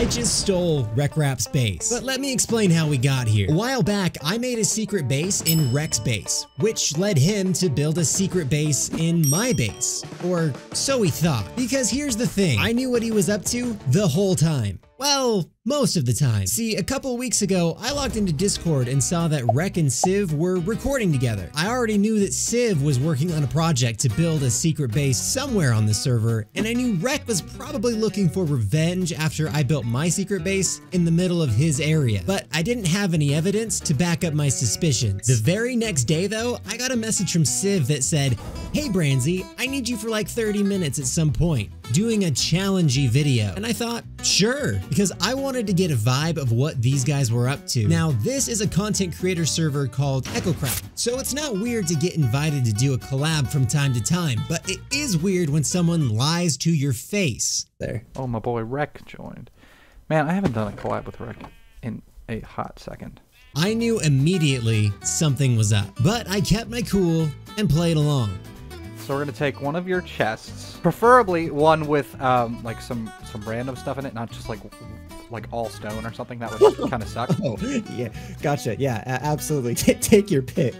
I just stole Rekrap's base. But let me explain how we got here. A while back, I made a secret base in Rek's base, which led him to build a secret base in my base. Or so he thought. Because here's the thing, I knew what he was up to the whole time. Well, most of the time. See, a couple weeks ago, I logged into Discord and saw that Rek and Civ were recording together. I already knew that Civ was working on a project to build a secret base somewhere on the server, and I knew Rek was probably looking for revenge after I built my secret base in the middle of his area. But I didn't have any evidence to back up my suspicions. The very next day, though, I got a message from Civ that said, Hey Branzy, I need you for like 30 minutes at some point doing a challengey video. And I thought, sure, because I wanted to get a vibe of what these guys were up to. Now, this is a content creator server called EchoCraft, so it's not weird to get invited to do a collab from time to time, but it is weird when someone lies to your face. There. Oh, my boy Rek joined. Man, I haven't done a collab with Rek in a hot second. I knew immediately something was up, but I kept my cool and played along. So we're gonna take one of your chests, preferably one with um, like some some random stuff in it, not just like like all stone or something. That would kind of suck. Oh, yeah. Gotcha. Yeah, absolutely. take your pick.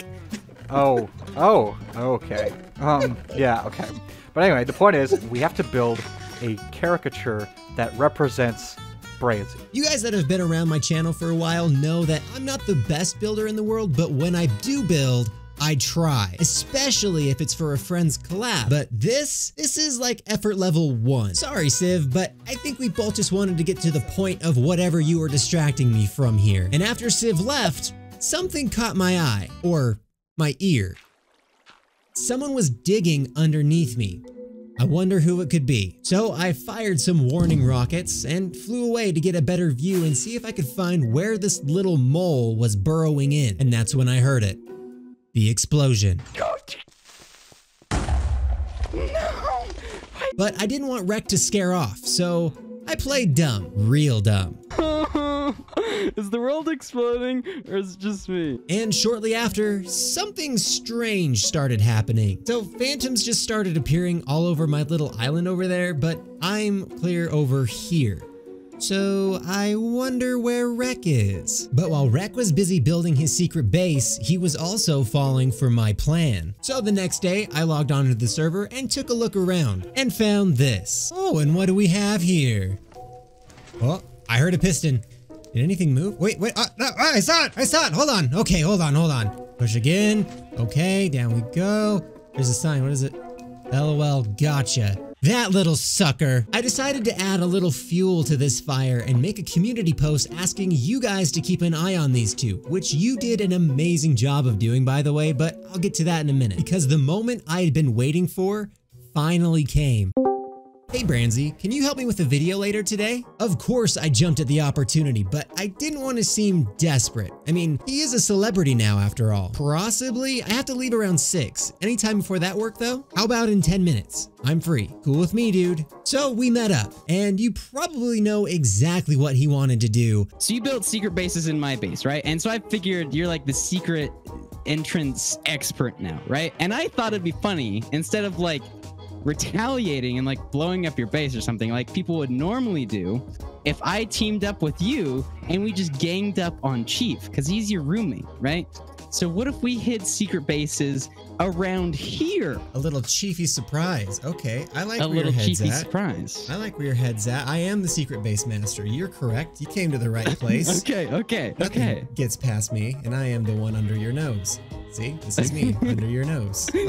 Oh, oh, okay. Um, yeah, okay. But anyway, the point is, we have to build a caricature that represents Branzy. You guys that have been around my channel for a while know that I'm not the best builder in the world, but when I do build, I try, especially if it's for a friend's collab. But this, this is like effort level one. Sorry, Civ, but I think we both just wanted to get to the point of whatever you were distracting me from here. And after Civ left, something caught my eye, or my ear. Someone was digging underneath me. I wonder who it could be. So I fired some warning rockets and flew away to get a better view and see if I could find where this little mole was burrowing in. And that's when I heard it the explosion. No! But I didn't want Rek to scare off, so I played dumb, real dumb. is the world exploding or is it just me? And shortly after, something strange started happening. So phantoms just started appearing all over my little island over there, but I'm clear over here. So I wonder where Rek is. But while Rek was busy building his secret base, he was also falling for my plan. So the next day, I logged onto the server and took a look around and found this. Oh, and what do we have here? Oh, I heard a piston. Did anything move? Wait, wait, uh, uh, I saw it, I saw it, hold on. Okay, hold on, hold on. Push again. Okay, down we go. There's a sign, what is it? LOL, gotcha. That little sucker. I decided to add a little fuel to this fire and make a community post asking you guys to keep an eye on these two, which you did an amazing job of doing by the way, but I'll get to that in a minute because the moment I had been waiting for finally came. Hey Branzy, can you help me with a video later today? Of course I jumped at the opportunity, but I didn't want to seem desperate. I mean, he is a celebrity now after all. Possibly, I have to leave around 6. Anytime before that work though? How about in 10 minutes? I'm free. Cool with me, dude. So we met up, and you probably know exactly what he wanted to do. So you built secret bases in my base, right? And so I figured you're like the secret entrance expert now, right? And I thought it'd be funny instead of like retaliating and like blowing up your base or something like people would normally do if I teamed up with you and we just ganged up on Chief because he's your roommate, right? So what if we hid secret bases around here? A little chiefy surprise. Okay, I like a where little your head's chiefy at. surprise. I like where your head's at. I am the secret base master. You're correct. You came to the right place. okay, okay, Nothing okay. gets past me, and I am the one under your nose. See, this is me under your nose.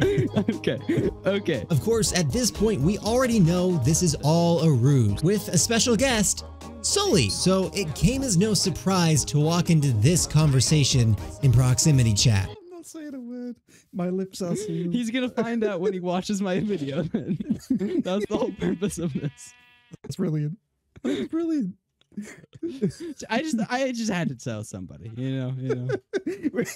Okay. okay, okay. Of course, at this point, we already know this is all a ruse with a special guest, Souli. So it came as no surprise to walk into this conversation in proximity chat. I'm not saying a word. My lips are sealed. He's gonna find out when he watches my video. Then that's the whole purpose of this. That's brilliant. That's brilliant. I just, I just had to tell somebody, you know, you know. we,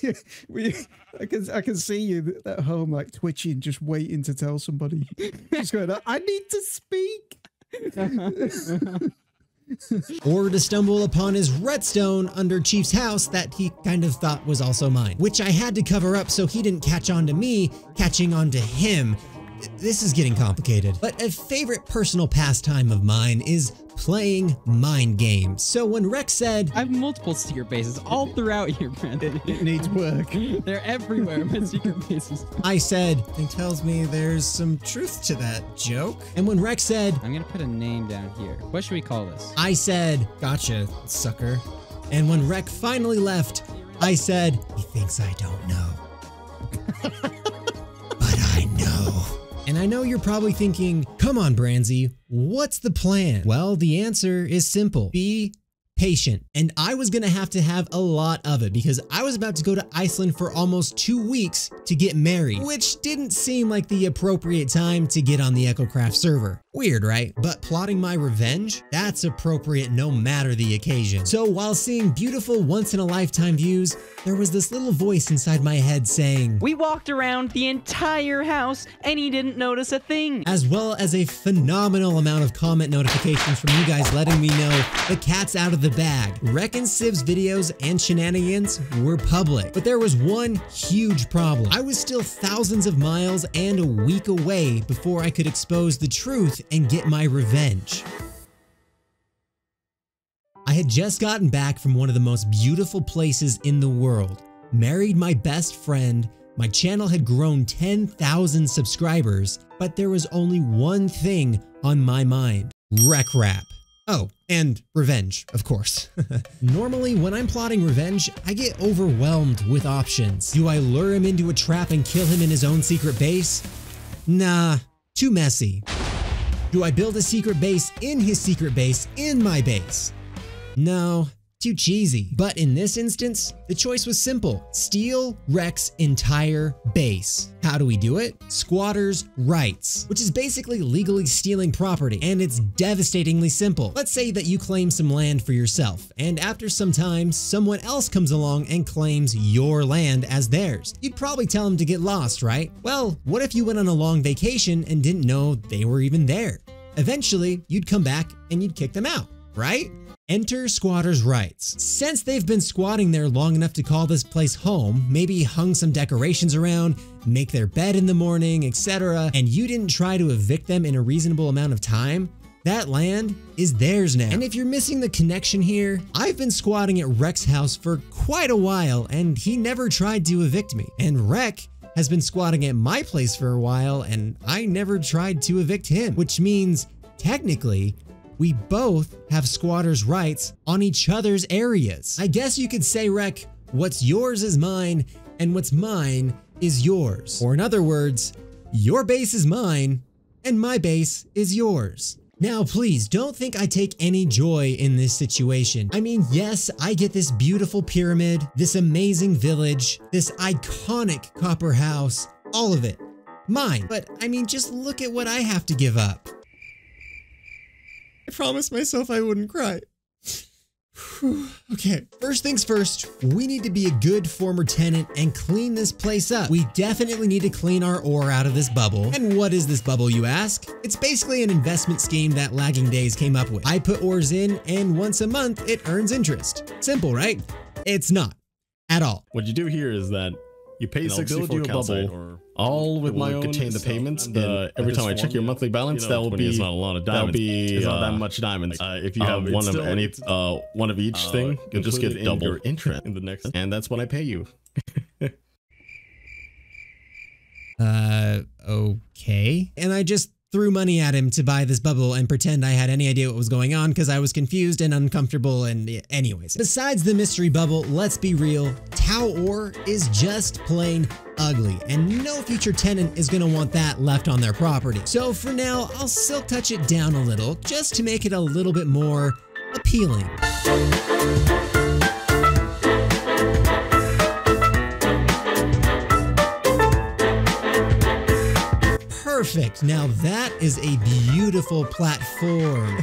we, I can, I can see you at home, like twitching, just waiting to tell somebody. Just going, I need to speak. or to stumble upon his redstone under Chief's house that he kind of thought was also mine, which I had to cover up so he didn't catch on to me catching on to him. This is getting complicated. But a favorite personal pastime of mine is playing mind games. So when Rex said, I have multiple secret bases all throughout here, Brandon. It needs work. They're everywhere, my secret bases. I said, Something tells me there's some truth to that joke. and when Rex said, I'm gonna put a name down here. What should we call this? I said, Gotcha, sucker. and when Rex finally left, I said, he thinks I don't know. And I know you're probably thinking, come on, Branzy, what's the plan? Well, the answer is simple. Be patient. And I was gonna have to have a lot of it because I was about to go to Iceland for almost two weeks to get married, which didn't seem like the appropriate time to get on the EchoCraft server. Weird, right? But plotting my revenge? That's appropriate no matter the occasion. So while seeing beautiful once in a lifetime views, there was this little voice inside my head saying, We walked around the entire house and he didn't notice a thing. as well as a phenomenal amount of comment notifications from you guys letting me know the cat's out of the bag. Rek and Civ's videos and shenanigans were public, but there was one huge problem. I was still thousands of miles and a week away before I could expose the truth and get my revenge. I had just gotten back from one of the most beautiful places in the world, married my best friend, my channel had grown 10,000 subscribers, but there was only one thing on my mind Rekrap. Oh, and revenge, of course. Normally, when I'm plotting revenge, I get overwhelmed with options. Do I lure him into a trap and kill him in his own secret base? Nah, too messy. Do I build a secret base in his secret base in my base? No, too cheesy. But in this instance, the choice was simple. Steal Rek's entire base. How do we do it? Squatters' rights, which is basically legally stealing property, and it's devastatingly simple. Let's say that you claim some land for yourself, and after some time, someone else comes along and claims your land as theirs. You'd probably tell them to get lost, right? Well, what if you went on a long vacation and didn't know they were even there? Eventually, you'd come back and you'd kick them out, right? Enter squatters' rights. Since they've been squatting there long enough to call this place home, maybe hung some decorations around, make their bed in the morning, etc., and you didn't try to evict them in a reasonable amount of time, that land is theirs now. And if you're missing the connection here, I've been squatting at Rek's house for quite a while and he never tried to evict me. And Rek has been squatting at my place for a while and I never tried to evict him, which means technically we both have squatters' rights on each other's areas. I guess you could say, Rek, what's yours is mine, and what's mine is yours. Or in other words, your base is mine, and my base is yours. Now, please don't think I take any joy in this situation. I mean, yes, I get this beautiful pyramid, this amazing village, this iconic copper house, all of it. Mine. But I mean, just look at what I have to give up. I promised myself I wouldn't cry. okay, first things first, we need to be a good former tenant and clean this place up. We definitely need to clean our ore out of this bubble. And what is this bubble, you ask? It's basically an investment scheme that Lagging Daze came up with. I put ores in, and once a month, it earns interest. Simple, right? It's not. At all. What you do here is that you pay And 64 build you a calcite, bubble, or all with my own contain the payments And in every time I check your monthly balance, You know, that will be is not a lot of That'll be It's not uh, that much diamonds. Uh, if you Um, have it's one of still- any, uh, one of each uh, thing, you'll just get included in double your interest. in the next, and that's what I pay you. Uh, okay. And I just threw money at him to buy this bubble and pretend I had any idea what was going on because I was confused and uncomfortable and anyways. Besides the mystery bubble, let's be real, Tau Ore is just plain ugly and no future tenant is gonna want that left on their property. So for now, I'll silk touch it down a little just to make it a little bit more appealing. Perfect. Now that is a beautiful platform.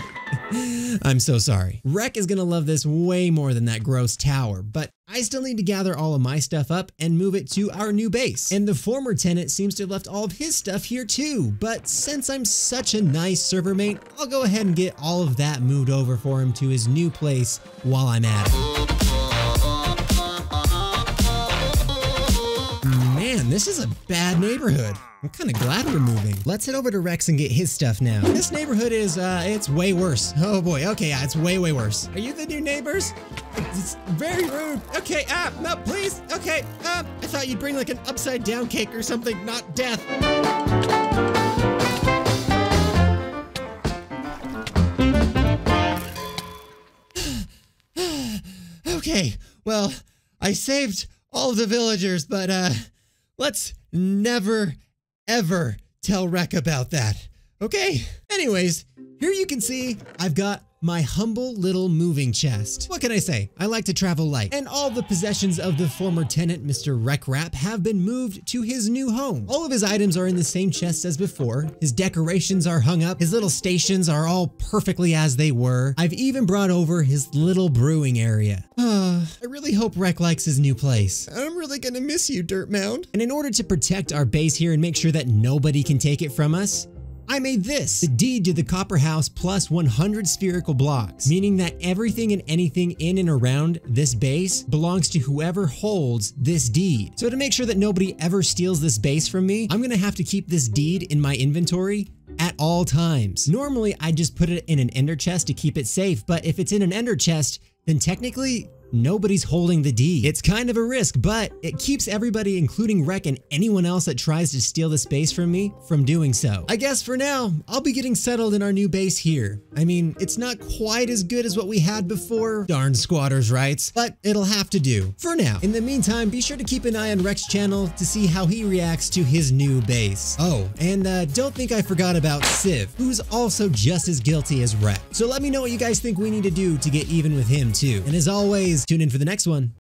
I'm so sorry. Rek is gonna love this way more than that gross tower, but I still need to gather all of my stuff up and move it to our new base. And the former tenant seems to have left all of his stuff here too, but since I'm such a nice server mate, I'll go ahead and get all of that moved over for him to his new place while I'm at it. This is a bad neighborhood. I'm kind of glad we're moving. Let's head over to Rek's and get his stuff now. This neighborhood is, uh, it's way worse. Oh boy, okay, yeah, it's way, way worse. Are you the new neighbors? It's very rude. Okay, ah, no, please. Okay, uh, I thought you'd bring like an upside down cake or something, not death. Okay, well, I saved all the villagers, but uh let's never ever tell Rek about that. Okay? Anyways, here you can see I've got my humble little moving chest. What can I say? I like to travel light. And all the possessions of the former tenant, Mr. Rekrap, have been moved to his new home. All of his items are in the same chest as before. His decorations are hung up. His little stations are all perfectly as they were. I've even brought over his little brewing area. Uh, I really hope Rek likes his new place. I'm really gonna miss you, Dirt Mound. And in order to protect our base here and make sure that nobody can take it from us, I made this, the deed to the copper house plus 100 spherical blocks, meaning that everything and anything in and around this base belongs to whoever holds this deed. So to make sure that nobody ever steals this base from me, I'm gonna have to keep this deed in my inventory at all times. Normally, I just put it in an ender chest to keep it safe, but if it's in an ender chest, then technically nobody's holding the deed. It's kind of a risk, but it keeps everybody, including Rek and anyone else that tries to steal the space from me, from doing so. I guess for now, I'll be getting settled in our new base here. I mean, it's not quite as good as what we had before, darn squatters' rights, but it'll have to do for now. In the meantime, be sure to keep an eye on Rek's channel to see how he reacts to his new base. Oh, and uh, don't think I forgot about Civ, who's also just as guilty as Rek. So let me know what you guys think we need to do to get even with him too. And as always, tune in for the next one.